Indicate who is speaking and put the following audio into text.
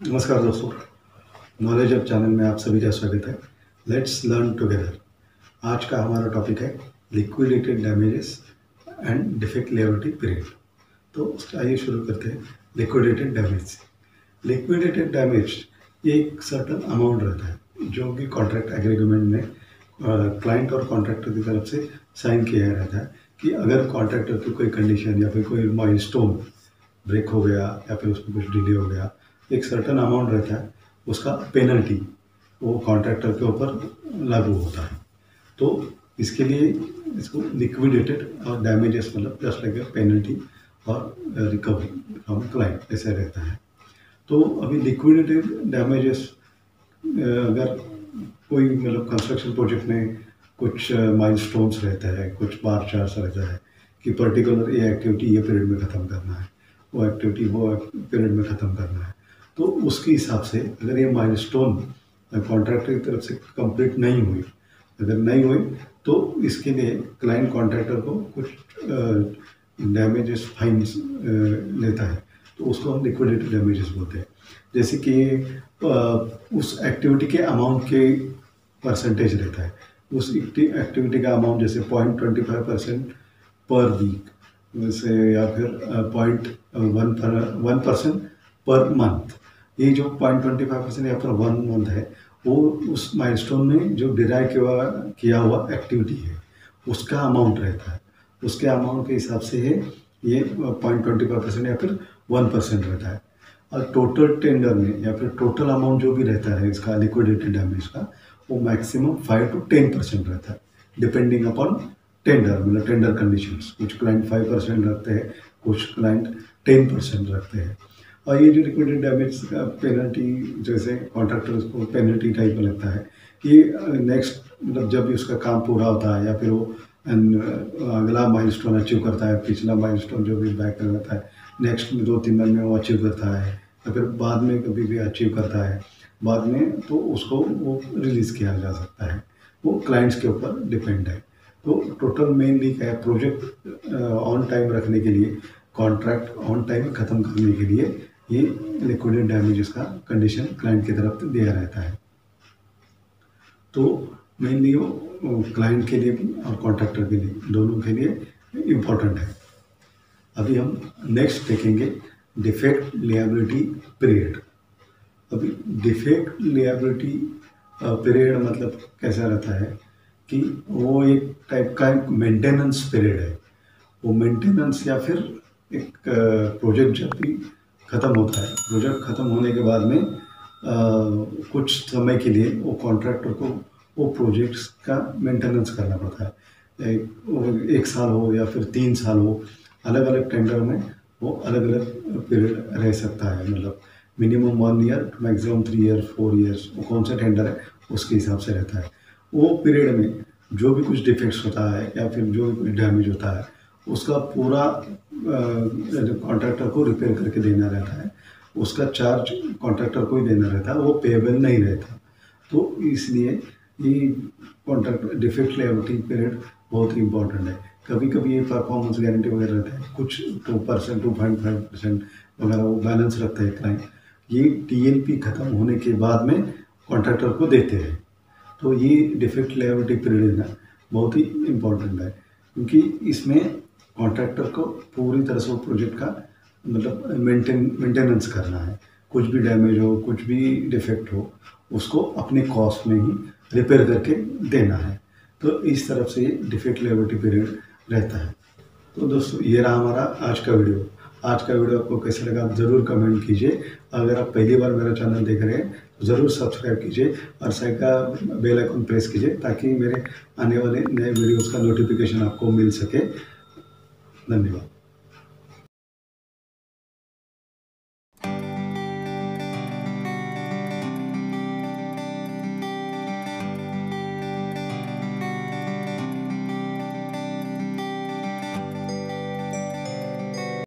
Speaker 1: नमस्कार दोस्तों। Knowledge of channel में आप सभी का स्वागत है। लेट्स लर्न टुगेदर आज का हमारा टॉपिक है liquidated damages and defect liability period तो आइए शुरू करते हैं। लिक्विडेटेड डैमेज लिक्विडेटेड डैमेज एक सर्टन अमाउंट रहता है, जो कि कॉन्ट्रैक्ट एग्रीमेंट में क्लाइंट और कॉन्ट्रैक्टर की तरफ़ से साइन किया रहता है कि अगर कॉन्ट्रैक्टर की कोई कंडीशन या फिर कोई माइलस्टोन ब्रेक हो गया या फिर उसमें कुछ डिले हो गया एक सर्टन अमाउंट रहता है, उसका पेनल्टी वो कॉन्ट्रैक्टर के ऊपर लागू होता है। तो इसके लिए इसको लिक्विडेटेड और डैमेजेस मतलब जस्ट लाइक पेनल्टी और रिकवरी फ्रॉम क्लाइंट ऐसा रहता है। तो अभी लिक्विडेटेड डैमेजेस अगर कोई मतलब कंस्ट्रक्शन प्रोजेक्ट में कुछ माइलस्टोन्स रहता है, कुछ बार चार्ज रहता है कि पर्टिकुलर ये एक्टिविटी ये पीरियड में ख़त्म करना है, वो एक्टिविटी वो पीरियड में ख़त्म करना है। तो उसके हिसाब से अगर ये माइलस्टोन कॉन्ट्रैक्टर की तरफ़ से कंप्लीट नहीं हुई, अगर नहीं हुई तो इसके लिए क्लाइंट कॉन्ट्रैक्टर को कुछ डैमेजेस फाइन्स लेता है। तो उसको हम लिक्विडेटेड डैमेजेस बोलते हैं। जैसे कि उस एक्टिविटी के अमाउंट के परसेंटेज रहता है। उस एक्टिविटी का अमाउंट जैसे point twenty five percent per week जैसे या फिर point one per one percent per month ये जो पॉइंट ट्वेंटी फाइव परसेंट या फिर वन मंथ है, वो उस माइलस्टोन में जो डिराइव किया किया हुआ एक्टिविटी है, उसका अमाउंट रहता है। उसके अमाउंट के हिसाब से है ये पॉइंट ट्वेंटी फाइव परसेंट या फिर वन परसेंट रहता है। और टोटल टेंडर में या फिर टोटल अमाउंट जो भी रहता है इसका लिक्विडेटेड डैमेज का वो maximum five to ten percent रहता है डिपेंडिंग अपॉन टेंडर मतलब टेंडर कंडीशंस कुछ क्लाइंट फाइव परसेंट रखते हैं, कुछ क्लाइंट टेन परसेंट रखते हैं। और ये जो लिक्विडेड डैमेज का पेनल्टी जैसे कॉन्ट्रैक्टर को पेनल्टी टाइप लगता है कि नेक्स्ट मतलब जब भी उसका काम पूरा होता है या फिर वो अगला माइलस्टोन अचीव करता है, पिछला माइलस्टोन जो भी बैक कर लेता है नेक्स्ट दो तीन महीने में वो अचीव करता है या फिर बाद में कभी भी अचीव करता है, बाद में तो उसको वो रिलीज़ किया जा सकता है। वो क्लाइंट्स के ऊपर डिपेंड है। तो टोटल मेनली क्या है प्रोजेक्ट ऑन टाइम रखने के लिए कॉन्ट्रैक्ट ऑन टाइम ख़त्म करने के लिए ये लिक्विडेड डैमेजेस का कंडीशन क्लाइंट की तरफ़ दिया रहता है। तो मेनली वो क्लाइंट के लिए भी और कॉन्ट्रैक्टर के लिए, दोनों के लिए इम्पोर्टेंट है। अभी हम नेक्स्ट देखेंगे डिफेक्ट लियाबिलिटी पीरियड अभी डिफेक्ट लियाबिलिटी पीरियड मतलब कैसा रहता है कि वो एक टाइप का एक मेंटेनेंस पीरियड है। वो मेंटेनेंस या फिर एक प्रोजेक्ट जब भी ख़त्म होता है। प्रोजेक्ट ख़त्म होने के बाद में आ, कुछ समय के लिए वो कॉन्ट्रैक्टर को वो प्रोजेक्ट्स का मेंटेनेंस करना पड़ता है। एक, एक साल हो या फिर तीन साल हो अलग अलग टेंडर में वो अलग अलग पीरियड रह सकता है। मतलब minimum one year maximum three year four years वो कौन सा टेंडर है उसके हिसाब से रहता है। वो पीरियड में जो भी कुछ डिफेक्ट्स होता है या फिर जो भी कुछ डैमेज होता है उसका पूरा कॉन्ट्रैक्टर को रिपेयर करके देना रहता है। उसका चार्ज कॉन्ट्रैक्टर को ही देना रहता है, वो पेबल नहीं रहता। तो इसलिए ये कॉन्ट्रैक्ट डिफेक्ट लेवलिटी पीरियड बहुत ही इंपॉर्टेंट है। कभी कभी ये परफॉर्मेंस गारंटी वगैरह रहता है, कुछ two percent two point five percent वगैरह वो बैलेंस रखता है क्लाइंट ये टी ख़त्म होने के बाद में कॉन्ट्रैक्टर को देते हैं। तो ये डिफेक्ट लेवलिटी पीरियड है बहुत ही इम्पोर्टेंट है। क्योंकि इसमें कॉन्ट्रैक्टर को पूरी तरह से वो प्रोजेक्ट का मतलब मेंटेन, मेंटेनेंस करना है। कुछ भी डैमेज हो, कुछ भी डिफेक्ट हो, उसको अपने कॉस्ट में ही रिपेयर करके देना है। तो इस तरफ़ से ये डिफेक्ट लेबिलिटी पीरियड रहता है। तो दोस्तों, ये रहा हमारा आज का वीडियो। आज का वीडियो आपको कैसा लगा, आप ज़रूर कमेंट कीजिए। अगर आप पहली बार मेरा चैनल देख रहे हैं तो ज़रूर सब्सक्राइब कीजिए और साइड का बेल आइकन प्रेस कीजिए, ताकि मेरे आने वाले नए वीडियोस का नोटिफिकेशन आपको मिल सके। 那没有。